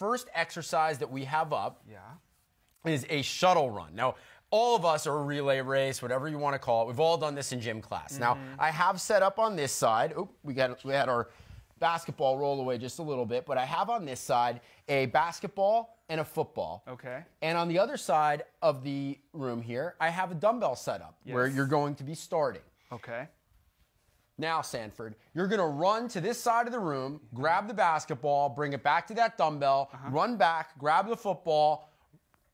first exercise that we have up Yeah. is a shuttle run. Now, all of us are a relay race, whatever you want to call it. We've all done this in gym class. Now, mm-hmm. I have set up on this side. We got we had our basketball roll away just a little bit, but I have on this side a basketball and a football. Okay. And on the other side of the room here, I have a dumbbell setup where Yes. you're going to be starting. Okay. Now, Sanford, you're going to run to this side of the room, grab the basketball, bring it back to that dumbbell, Uh-huh. run back, grab the football,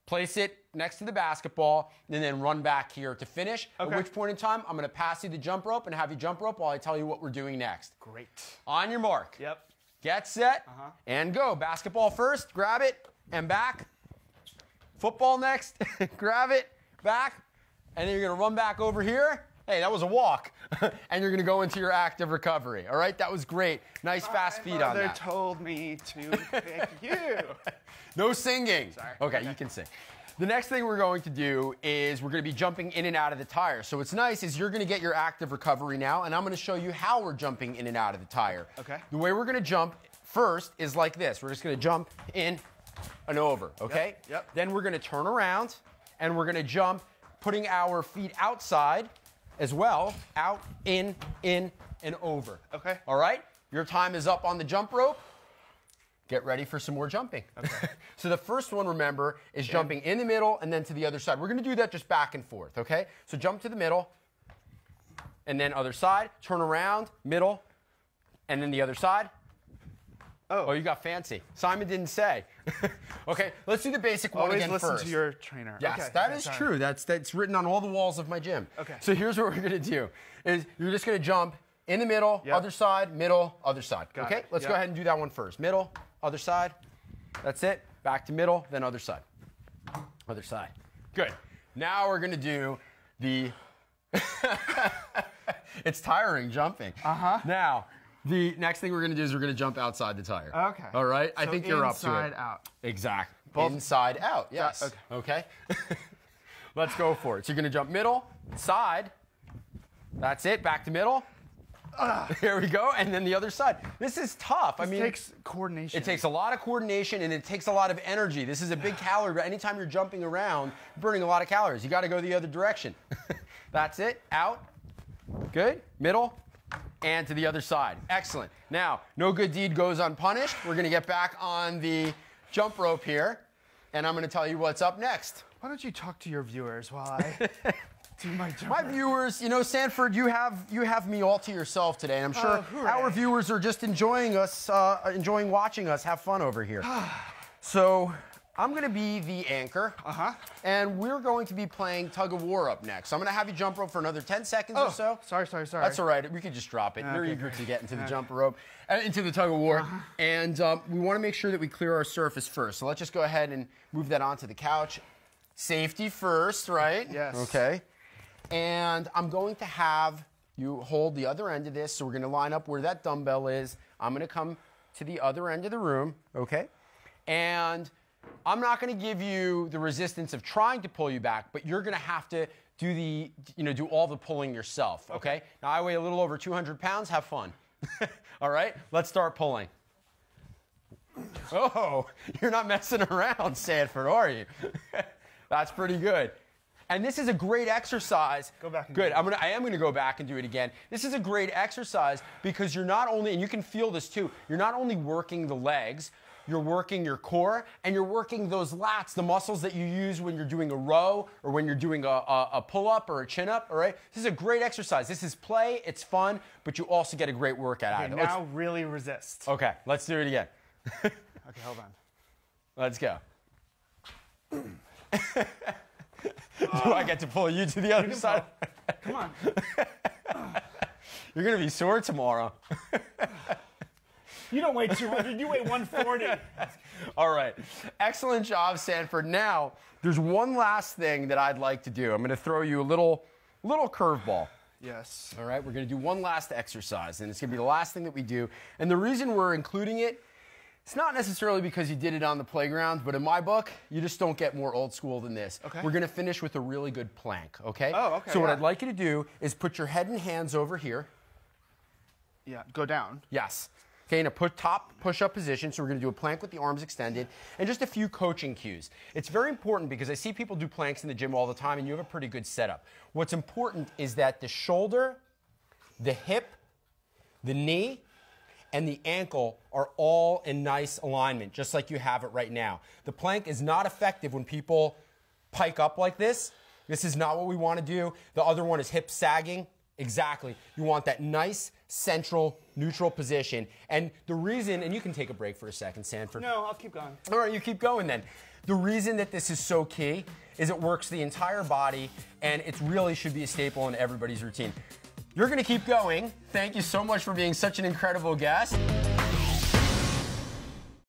place it next to the basketball, and then run back here to finish. Okay. At which point in time, I'm going to pass you the jump rope and have you jump rope while I tell you what we're doing next. Great. On your mark. Yep. Get set Uh-huh. and go. Basketball first, grab it and back. Football next, grab it, back, and then you're gonna run back over here. Hey, that was a walk. and you're gonna go into your active recovery. All right, that was great. Nice fast My feet on mother that. told me to pick you. No singing. Sorry. Okay, Okay. you can sing. The next thing we're going to do is we're going to be jumping in and out of the tire. So what's nice is you're going to get your active recovery now, and I'm going to show you how we're jumping in and out of the tire. Okay. The way we're going to jump first is like this. We're just going to jump in and over. Okay. Yep, yep. Then we're going to turn around, and we're going to jump, putting our feet outside as well, out, in, in, and over. Okay. All right. Your time is up on the jump rope get ready for some more jumping. Okay. so the first one, remember, is jumping in the middle and then to the other side. We're going to do that just back and forth, okay? So jump to the middle and then other side, turn around, middle, and then the other side. Oh. Oh, you got fancy. Simon didn't say. okay, let's do the basic one Always again listen first. to your trainer. Yes, Okay, that okay, is sorry. true. That's that's written on all the walls of my gym. Okay. So here's what we're gonna do: is you're just gonna jump in the middle, Yep. other side, middle, other side. Got okay. it. Let's go ahead and do that one first. Middle, other side. That's it. Back to middle, then other side. Other side. Good. Now we're gonna do the. it's tiring jumping. Uh Uh-huh. huh. Now. The next thing we're going to do is we're going to jump outside the tire. Okay. All right. I think you're up to it. inside out. Exactly. Both- Inside out. Yes. okay. Okay. Let's go for it. So you're going to jump middle, side. That's it. Back to middle. Here we go. And then the other side. This is tough. I mean, It takes coordination. it takes a lot of coordination and it takes a lot of energy. This is a big calorie. But anytime you're jumping around, you're burning a lot of calories. You got to go the other direction. That's it. Out. Good. Middle. And to the other side. Excellent. Now, no good deed goes unpunished. We're going to get back on the jump rope here. And I'm going to tell you what's up next. Why don't you talk to your viewers while I do my jump? My viewers, you know, Sanford, you have you have me all to yourself today, and I'm sure Oh, our viewers are just enjoying us, uh, enjoying watching us have fun over here. so I'm going to be the anchor, Uh-huh. and we're going to be playing tug of war up next. So I'm going to have you jump rope for another 10 seconds Oh, or so. sorry, sorry, sorry. That's all right. We could just drop it. You're Okay, eager great. to get into the Okay. jump rope, uh, into the tug of war, Uh-huh. and um, we want to make sure that we clear our surface first. So let's just go ahead and move that onto the couch. Safety first, right? Yes. Okay. And I'm going to have you hold the other end of this. So we're going to line up where that dumbbell is. I'm going to come to the other end of the room. Okay. And I'm not going to give you the resistance of trying to pull you back, but you're going to have to do the, you know, do all the pulling yourself. Okay. Now I weigh a little over 200 pounds. Have fun. all right. Let's start pulling. Oh, you're not messing around, Sanford, are you? That's pretty good. And this is a great exercise. Go back and Good. I'm gonna. I am gonna go back and do it again. This is a great exercise because you're not only, and you can feel this too. You're not only working the legs, you're working your core, and you're working those lats, the muscles that you use when you're doing a row or when you're doing a, a, a pull-up or a chin-up. All right. This is a great exercise. This is play. It's fun, but you also get a great workout out Okay, of it. Let's- now really resist. okay. Let's do it again. Okay, hold on. Let's go. Do I get to pull you to the other side? Come on. You're gonna be sore tomorrow. You don't weigh 200, you weigh 140. All right. Excellent job, Sanford. Now, there's one last thing that I'd like to do. I'm gonna throw you a little little curveball. yes. All right, we're gonna do one last exercise, and it's gonna be the last thing that we do. And the reason we're including it, it's not necessarily because you did it on the playground, but in my book, you just don't get more old school than this. Okay. We're gonna finish with a really good plank, okay? Oh, okay, So what. I'd like you to do is put your head and hands over here. Yeah, go down. Yes. Okay, in a put, top push-up position. So we're gonna do a plank with the arms extended and just a few coaching cues. It's very important because I see people do planks in the gym all the time and you have a pretty good setup. What's important is that the shoulder, the hip, the knee, and the ankle are all in nice alignment, just like you have it right now. The plank is not effective when people pike up like this. This is not what we want to do. The other one is hip sagging. Exactly. You want that nice central neutral position. And the reason, and you can take a break for a second, Sanford. No, I'll keep going. All right, you keep going then. The reason that this is so key is it works the entire body and it really should be a staple in everybody's routine. You're gonna keep going. Thank you so much for being such an incredible guest.